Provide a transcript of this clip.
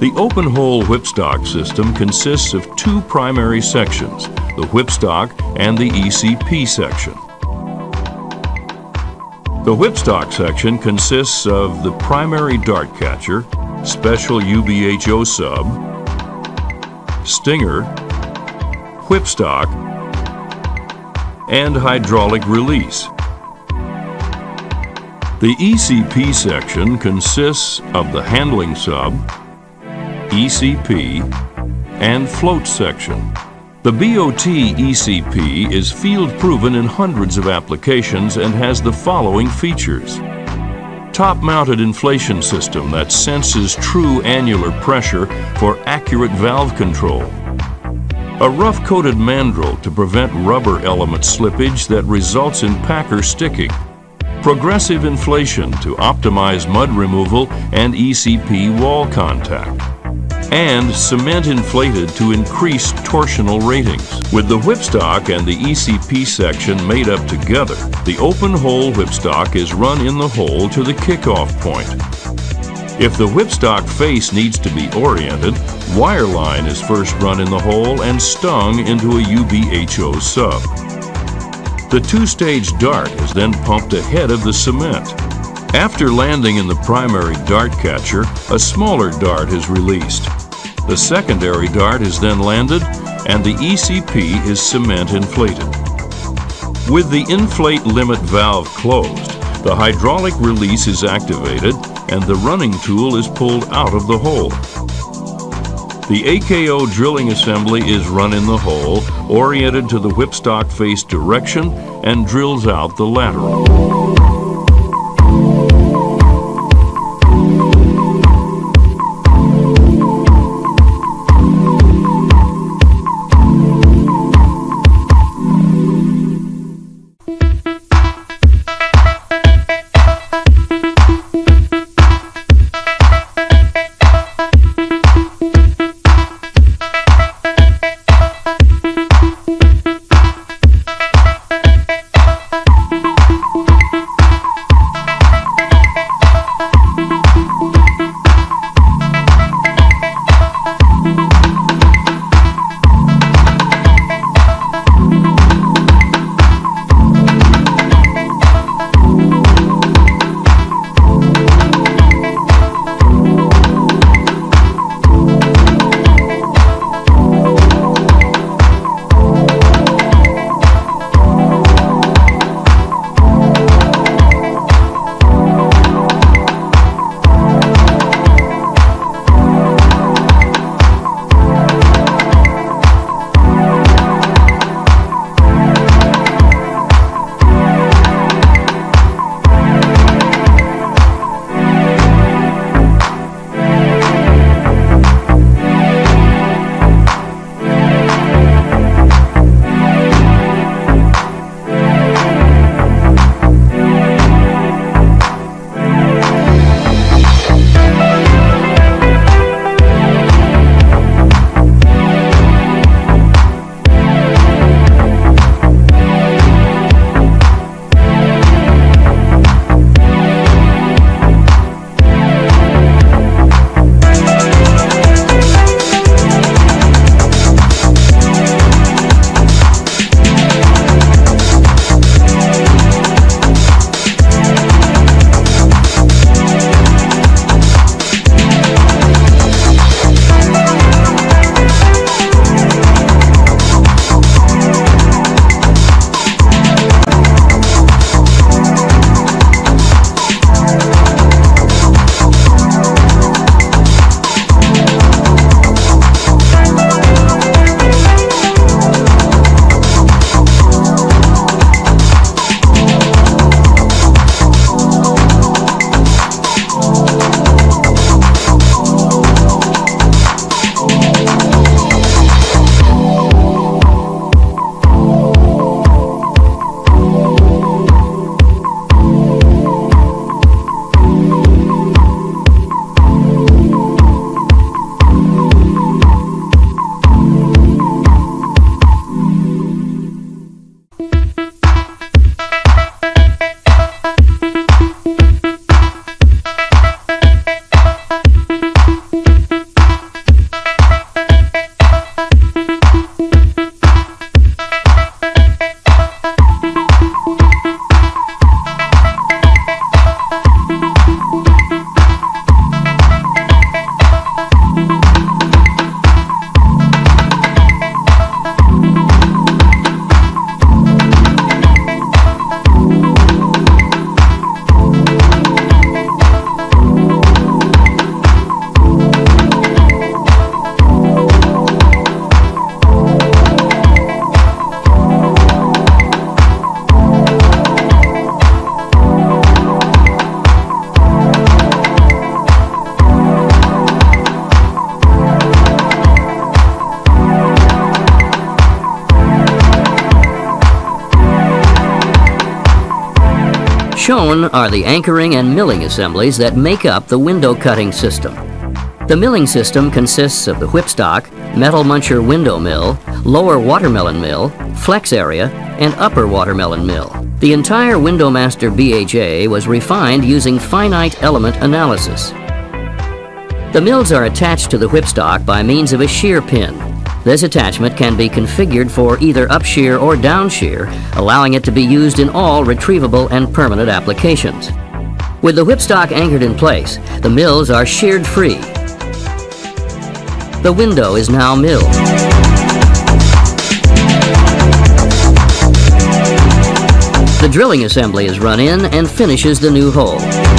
The open hole whipstock system consists of two primary sections, the whipstock and the ECP section. The whipstock section consists of the primary dart catcher, special UBHO sub, stinger, whipstock, and hydraulic release. The ECP section consists of the handling sub, ECP, and float section. The BOT ECP is field proven in hundreds of applications and has the following features. Top-mounted inflation system that senses true annular pressure for accurate valve control. A rough-coated mandrel to prevent rubber element slippage that results in packer sticking. Progressive inflation to optimize mud removal and ECP wall contact and cement inflated to increase torsional ratings. With the whipstock and the ECP section made up together, the open hole whipstock is run in the hole to the kickoff point. If the whipstock face needs to be oriented, wire line is first run in the hole and stung into a UBHO sub. The two-stage dart is then pumped ahead of the cement. After landing in the primary dart catcher, a smaller dart is released. The secondary dart is then landed and the ECP is cement inflated. With the inflate limit valve closed, the hydraulic release is activated and the running tool is pulled out of the hole. The AKO drilling assembly is run in the hole, oriented to the whipstock face direction, and drills out the lateral. Shown are the anchoring and milling assemblies that make up the window cutting system. The milling system consists of the whipstock, metal muncher window mill, lower watermelon mill, flex area, and upper watermelon mill. The entire Windowmaster BHA was refined using finite element analysis. The mills are attached to the whipstock by means of a shear pin. This attachment can be configured for either up shear or down shear, allowing it to be used in all retrievable and permanent applications. With the whipstock anchored in place, the mills are sheared free. The window is now milled. The drilling assembly is run in and finishes the new hole.